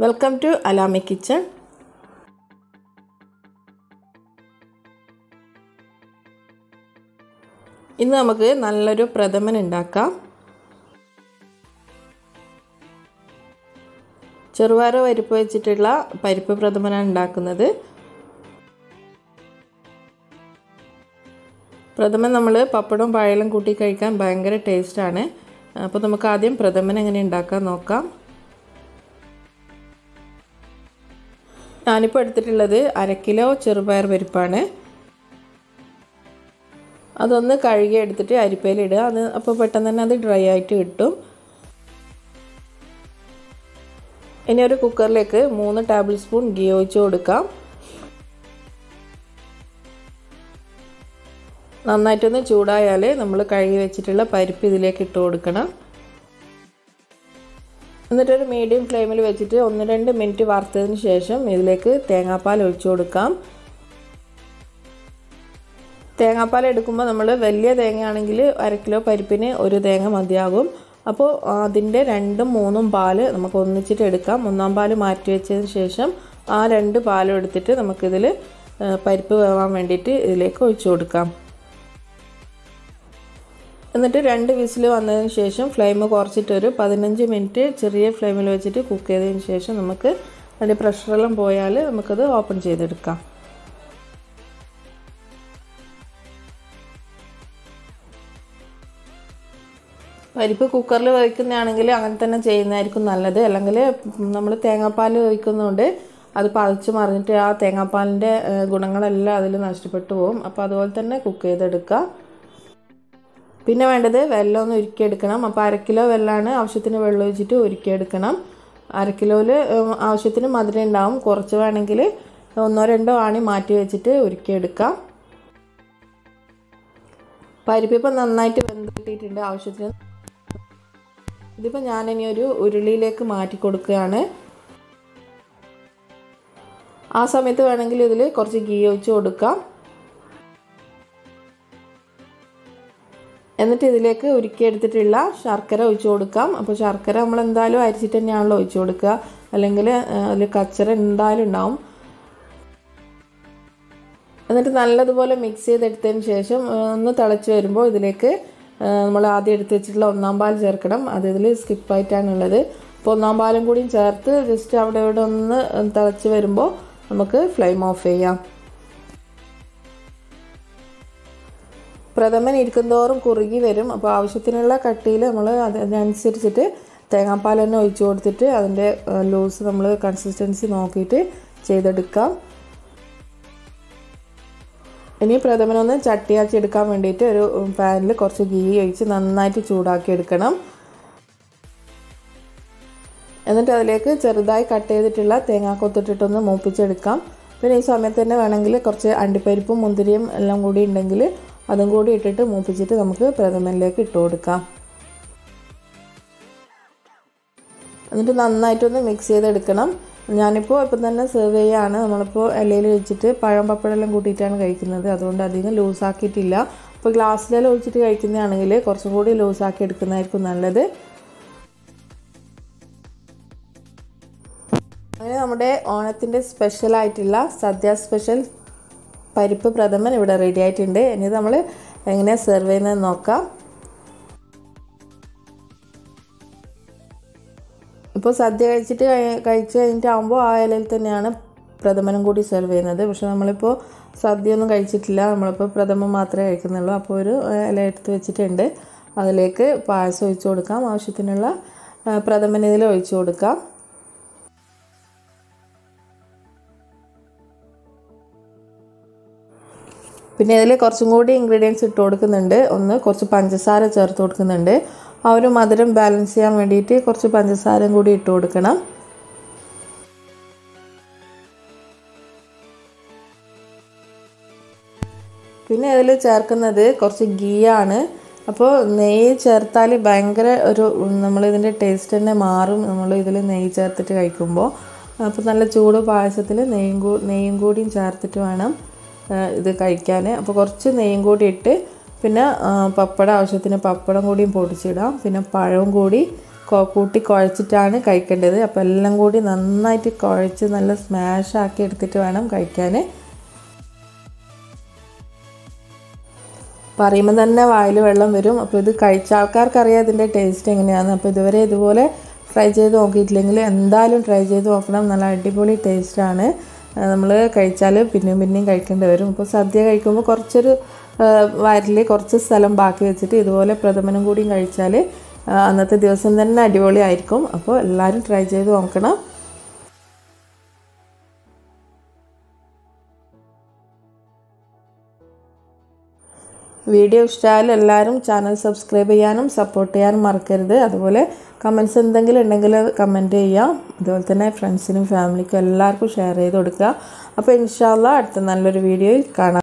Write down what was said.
Welcome to Alami kitchen ഇന്ന് നമുക്ക് നല്ലൊരു പ്രഥമൻ ഉണ്ടാക്കാം. ചെറുവാറ പരിപ്പ് വെച്ചിട്ടുള്ള പരിപ്പ് പ്രഥമനാണ് ഉണ്ടാക്കുന്നത്. പ്രഥമൻ നമ്മൾ പപ്പടവും പഴയലും കൂട്ടി കഴിക്കാൻ ഭയങ്കര ടേസ്റ്റാണ് അപ്പോൾ നമുക്ക് ആദ്യം പ്രഥമൻ എങ്ങനെ ഉണ്ടാക്കാൻ നോക്കാം. ഞാനിപ്പോൾ എടുത്തിട്ടുള്ളത് അരക്കിലോ കിലോ ചെറുപയർ പരിപ്പാണ്. അതൊന്ന് കഴുകി എടുത്തിട്ട് അരിപ്പയിലിടുക അത് അപ്പോൾ പെട്ടെന്ന് തന്നെ അത് ഡ്രൈ ആയിട്ട് കിട്ടും. ഇനി ഒരു കുക്കറിലേക്ക് മൂന്ന് ടേബിൾ സ്പൂൺ ഗീ ഒഴിച്ച് കൊടുക്കാം. നന്നായിട്ടൊന്ന് ചൂടായാൽ നമ്മൾ കഴുകി വെച്ചിട്ടുള്ള പരിപ്പ് ഇതിലേക്ക് ഇട്ട് കൊടുക്കണം. എന്നിട്ടൊരു മീഡിയം ഫ്ലെയിമിൽ വെച്ചിട്ട് ഒന്ന് രണ്ട് മിനിറ്റ് വറുത്തതിന് ശേഷം ഇതിലേക്ക് തേങ്ങാപ്പാൽ ഒഴിച്ചു കൊടുക്കാം. തേങ്ങാപ്പാൽ എടുക്കുമ്പോൾ നമ്മൾ വലിയ തേങ്ങയാണെങ്കിൽ അര കിലോ പരിപ്പിന് ഒരു തേങ്ങ മതിയാകും. അപ്പോൾ അതിന്റെ രണ്ടും മൂന്നും പാൽ നമുക്ക് ഒന്നിച്ചിട്ട് എടുക്കാം. ഒന്നാം പാൽ മാറ്റി വെച്ചതിന് ശേഷം ആ രണ്ട് പാലും എടുത്തിട്ട് നമുക്കിതിൽ പരിപ്പ് വേവാൻ വേണ്ടിയിട്ട് ഇതിലേക്ക് ഒഴിച്ചു കൊടുക്കാം. എന്നിട്ട് രണ്ട് വിസിൽ വന്നതിന് ശേഷം ഫ്ലെയിം കുറച്ചിട്ട് ഒരു പതിനഞ്ച് മിനിറ്റ് ചെറിയ ഫ്ലെയിമിൽ വെച്ചിട്ട് കുക്ക് ചെയ്തതിന് ശേഷം നമുക്ക് അതിന്റെ പ്രഷറെല്ലാം പോയാൽ നമുക്കത് ഓപ്പൺ ചെയ്തെടുക്കാം. പരിപ്പ് കുക്കറിൽ വയ്ക്കുന്നതാണെങ്കിൽ അങ്ങനെ തന്നെ ചെയ്യുന്നതായിരിക്കും നല്ലത്. അല്ലെങ്കിൽ നമ്മൾ തേങ്ങാപ്പാൽ ഒഴിക്കുന്നതുകൊണ്ട് അത് പതിച്ച് മറിഞ്ഞിട്ട് ആ തേങ്ങാപ്പാലിന്റെ ഗുണങ്ങളെല്ലാം അതിൽ നഷ്ടപ്പെട്ടു പോകും. അപ്പോൾ അതുപോലെ തന്നെ കുക്ക് ചെയ്തെടുക്കുക പിന്നെ വേണ്ടത് വെള്ളം ഒന്ന് ഉരുക്കിയെടുക്കണം. അപ്പോൾ അര കിലോ വെള്ളമാണ് ആവശ്യത്തിന് വെള്ളം ഒഴിച്ചിട്ട് ഉരുക്കിയെടുക്കണം. അര കിലോയിൽ ആവശ്യത്തിന് മധുരം ഉണ്ടാവും. കുറച്ച് വേണമെങ്കിൽ ഒന്നോ രണ്ടോ ആണി മാറ്റി വെച്ചിട്ട് ഉരുക്കിയെടുക്കാം. പരിപ്പിപ്പം നന്നായിട്ട് വെന്തിട്ടിട്ടുണ്ട് ആവശ്യത്തിന്. ഇതിപ്പോൾ ഞാനിനി ഒരു ഉരുളിയിലേക്ക് മാറ്റി കൊടുക്കുകയാണ്. ആ സമയത്ത് വേണമെങ്കിൽ ഇതിൽ കുറച്ച് ഗീ ഒഴിച്ച് കൊടുക്കാം. എന്നിട്ട് ഇതിലേക്ക് ഉരുക്കിയെടുത്തിട്ടുള്ള ശർക്കര ഒഴിച്ചു കൊടുക്കാം. അപ്പോൾ ശർക്കര നമ്മൾ എന്തായാലും അരിച്ചിട്ട് തന്നെയാണല്ലോ ഒഴിച്ചു കൊടുക്കുക. അല്ലെങ്കിൽ അതിൽ കച്ചറ എന്തായാലും ഉണ്ടാവും. എന്നിട്ട് നല്ലതുപോലെ മിക്സ് ചെയ്തെടുത്തതിന് ശേഷം ഒന്ന് തിളച്ച് വരുമ്പോൾ ഇതിലേക്ക് നമ്മൾ ആദ്യം എടുത്ത് വെച്ചിട്ടുള്ള ഒന്നാം പാൽ ചേർക്കണം. അത് ഇതിൽ സ്കിപ്പായിട്ടാണുള്ളത് അപ്പോൾ ഒന്നാം പാലും കൂടിയും ചേർത്ത് ജസ്റ്റ് അവിടെ ഇവിടെ ഒന്ന് തിളച്ച് വരുമ്പോൾ നമുക്ക് ഫ്ലെയിം ഓഫ് ചെയ്യാം. പ്രഥമൻ ഇരിക്കുന്തോറും കുറുകി വരും. അപ്പോൾ ആവശ്യത്തിനുള്ള കട്ടിയിൽ നമ്മൾ അതിനനുസരിച്ചിട്ട് തേങ്ങാപ്പാൽ തന്നെ ഒഴിച്ചു കൊടുത്തിട്ട് അതിന്റെ ലൂസ് നമ്മൾ കൺസിസ്റ്റൻസി നോക്കിയിട്ട് ചെയ്തെടുക്കാം. ഇനി പ്രഥമനൊന്ന് ചട്ടിയാക്കി എടുക്കാൻ വേണ്ടിയിട്ട് ഒരു പാനിൽ കുറച്ച് ഗീ ഒഴിച്ച് നന്നായിട്ട് ചൂടാക്കി എടുക്കണം. എന്നിട്ട് അതിലേക്ക് ചെറുതായി കട്ട് ചെയ്തിട്ടുള്ള തേങ്ങാക്കൊത്തിട്ടിട്ടൊന്ന് മൂപ്പിച്ചെടുക്കാം. പിന്നെ ഈ സമയത്ത് തന്നെ വേണമെങ്കിൽ കുറച്ച് അണ്ടിപ്പരിപ്പും മുന്തിരിയും എല്ലാം കൂടി ഉണ്ടെങ്കിൽ അതും കൂടി ഇട്ടിട്ട് മൂപ്പിച്ചിട്ട് നമുക്ക് പ്രഥമനിലേക്ക് ഇട്ട് കൊടുക്കാം. എന്നിട്ട് നന്നായിട്ടൊന്ന് മിക്സ് ചെയ്തെടുക്കണം. ഞാനിപ്പോൾ ഇപ്പം തന്നെ സെർവ് ചെയ്യാണ്. നമ്മളിപ്പോൾ ഇലയിൽ വെച്ചിട്ട് പഴം പപ്പടെല്ലാം കൂട്ടിയിട്ടാണ് കഴിക്കുന്നത്. അതുകൊണ്ട് അധികം ലൂസാക്കിയിട്ടില്ല അപ്പോൾ ഗ്ലാസ്സിലെല്ലാം ഒഴിച്ചിട്ട് കഴിക്കുന്നതാണെങ്കിൽ കുറച്ചും കൂടി ലൂസാക്കി എടുക്കുന്നതായിരിക്കും നല്ലത്. അങ്ങനെ നമ്മുടെ ഓണത്തിന്റെ സ്പെഷ്യലായിട്ടുള്ള സദ്യ സ്പെഷ്യൽ പരിപ്പ് പ്രഥമൻ ഇവിടെ റെഡി ആയിട്ടുണ്ട്. ഇനി നമ്മൾ എങ്ങനെ സെർവ് ചെയ്യുന്നത് നോക്കാം. ഇപ്പോൾ സദ്യ കഴിച്ചിട്ട് കഴിച്ച് കഴിഞ്ഞിട്ടാകുമ്പോൾ ആ ഇലയിൽ തന്നെയാണ് പ്രഥമനും കൂടി സെർവ് ചെയ്യുന്നത്. പക്ഷെ നമ്മളിപ്പോൾ സദ്യ ഒന്നും കഴിച്ചിട്ടില്ല. നമ്മളിപ്പോൾ പ്രഥമൻ മാത്രമേ കഴിക്കുന്നുള്ളൂ. അപ്പോൾ ഒരു ഇല എടുത്ത് വെച്ചിട്ടുണ്ട്. അതിലേക്ക് പായസം ഒഴിച്ചു കൊടുക്കാം. ആവശ്യത്തിനുള്ള പ്രഥമൻ ഇതിൽ ഒഴിച്ചു കൊടുക്കാം. പിന്നെ ഇതിൽ കുറച്ചും കൂടി ഇൻഗ്രീഡിയൻസ് ഇട്ട് കൊടുക്കുന്നുണ്ട്. ഒന്ന് കുറച്ച് പഞ്ചസാര ചേർത്ത് കൊടുക്കുന്നുണ്ട്. ആ ഒരു മധുരം ബാലൻസ് ചെയ്യാൻ വേണ്ടിയിട്ട് കുറച്ച് പഞ്ചസാരയും കൂടി ഇട്ട് കൊടുക്കണം. പിന്നെ ഇതിൽ ചേർക്കുന്നത് കുറച്ച് ഗീ ആണ്. അപ്പോൾ നെയ്യ് ചേർത്താൽ ഭയങ്കര ഒരു നമ്മളിതിന്റെ ടേസ്റ്റ് തന്നെ മാറും. നമ്മൾ ഇതിൽ നെയ്യ് ചേർത്തിട്ട് കഴിക്കുമ്പോൾ അപ്പോൾ നല്ല ചൂട് പായസത്തിൽ നെയ്യും നെയ്യും കൂടിയും ചേർത്തിട്ട് വേണം. ഇത് കഴിക്കാൻ. അപ്പോൾ കുറച്ച് നെയ്യും കൂടി ഇട്ട് പിന്നെ പപ്പടം ആവശ്യത്തിന് പപ്പടം കൂടിയും പൊടിച്ചിടാം. പിന്നെ പഴവും കൂടി കൂട്ടി കുഴച്ചിട്ടാണ് കഴിക്കേണ്ടത്. അപ്പോൾ എല്ലാം കൂടി നന്നായിട്ട് കുഴച്ച് നല്ല സ്മാഷ് ആക്കി എടുത്തിട്ട് വേണം കഴിക്കാൻ. പറയുമ്പോൾ തന്നെ വായിൽ വെള്ളം വരും. അപ്പോൾ ഇത് കഴിച്ച ആൾക്കാർക്കറിയാം ഇതിന്റെ ടേസ്റ്റ് എങ്ങനെയാണ് അപ്പോൾ ഇതുവരെ ഇതുപോലെ ട്രൈ ചെയ്ത് നോക്കിയിട്ടില്ലെങ്കിൽ എന്തായാലും ട്രൈ ചെയ്ത് നോക്കണം. നല്ല അടിപൊളി ടേസ്റ്റാണ് നമ്മൾ കഴിച്ചാൽ പിന്നെയും പിന്നെയും കഴിക്കേണ്ടി വരും. ഇപ്പോൾ സദ്യ കഴിക്കുമ്പോൾ കുറച്ചൊരു വയറിൽ കുറച്ച് സ്ഥലം ബാക്കി വെച്ചിട്ട് ഇതുപോലെ പ്രഥമനും കൂടിയും കഴിച്ചാൽ അന്നത്തെ ദിവസം തന്നെ അടിപൊളിയായിരിക്കും. അപ്പോൾ എല്ലാവരും ട്രൈ ചെയ്ത് നോക്കണം. വീഡിയോ ഇഷ്ടമായാലും എല്ലാവരും ചാനൽ സബ്സ്ക്രൈബ് ചെയ്യാനും സപ്പോർട്ട് ചെയ്യാനും മറക്കരുത്. അതുപോലെ കമൻസ് എന്തെങ്കിലും ഉണ്ടെങ്കിൽ കമന്റ് ചെയ്യാം. അതുപോലെ തന്നെ ഫ്രണ്ട്സിനും ഫാമിലിക്കും എല്ലാവർക്കും ഷെയർ ചെയ്ത് കൊടുക്കുക. അപ്പോൾ ഇൻഷാല്ല അടുത്ത നല്ലൊരു വീഡിയോയിൽ കാണാം.